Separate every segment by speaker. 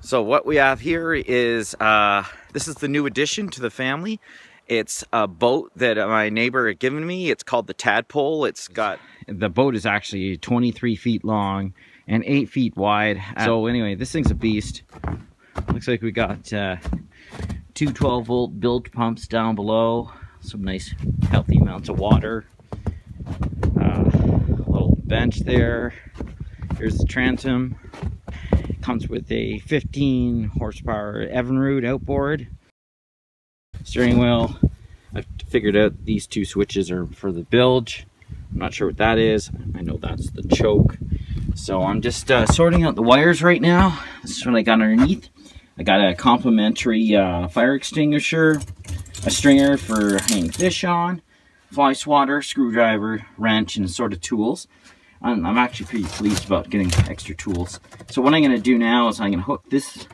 Speaker 1: So what we have here is, uh, this is the new addition to the family. It's a boat that my neighbor had given me. It's called the Tadpole. It's got...
Speaker 2: The boat is actually 23 feet long and 8 feet wide. So anyway, this thing's a beast. Looks like we got uh, two 12 volt bilge pumps down below. Some nice healthy amounts of water. Uh, little bench there. Here's the transom comes with a 15 horsepower Evinrude outboard. Steering wheel, I've figured out these two switches are for the bilge. I'm not sure what that is. I know that's the choke. So I'm just uh, sorting out the wires right now. This is what I got underneath. I got a complimentary uh, fire extinguisher, a stringer for hanging fish on, fly swatter, screwdriver, wrench, and sort of tools. I'm, I'm actually pretty pleased about getting extra tools. So what I'm going to do now is I'm going to hook this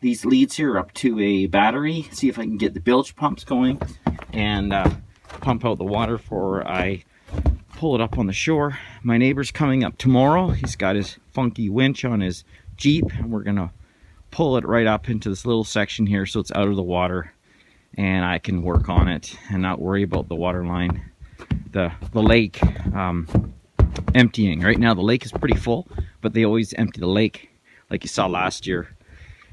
Speaker 2: these leads here up to a battery, see if I can get the bilge pumps going, and uh, pump out the water before I pull it up on the shore. My neighbor's coming up tomorrow. He's got his funky winch on his Jeep, and we're going to pull it right up into this little section here so it's out of the water and I can work on it and not worry about the water line, the, the lake. Um, emptying. Right now the lake is pretty full, but they always empty the lake like you saw last year.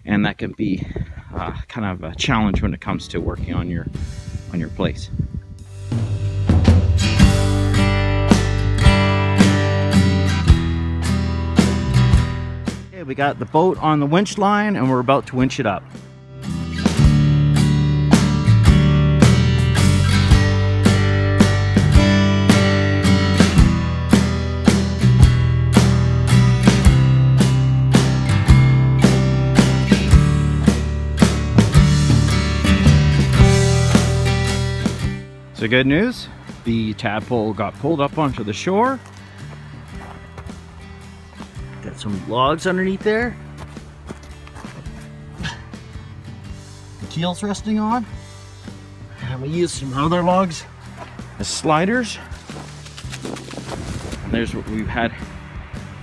Speaker 2: And that can be uh, kind of a challenge when it comes to working on your on your place. Okay, we got the boat on the winch line and we're about to winch it up. So good news, the tadpole got pulled up onto the shore. Got some logs underneath there. The keel's resting on. And we used some other logs as sliders. And there's what we've had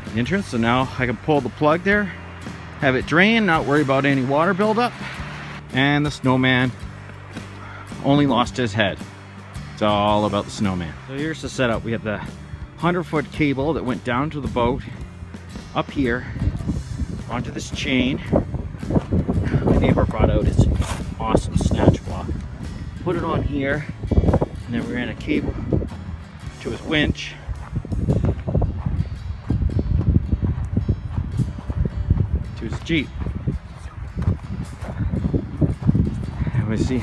Speaker 2: the entrance. So now I can pull the plug there, have it drain, not worry about any water buildup. And the snowman only lost his head. It's all about the snowman. So here's the setup. We have the 100 foot cable that went down to the boat up here onto this chain. My neighbor brought out his awesome snatch block. Put it on here and then we ran a cable to his winch. To his Jeep. And we see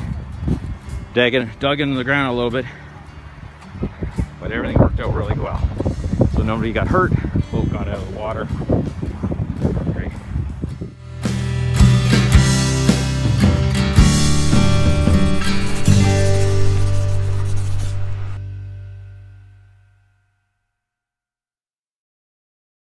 Speaker 2: dug, in, dug into the ground a little bit, but everything worked out really well. So nobody got hurt, boat got out of the water.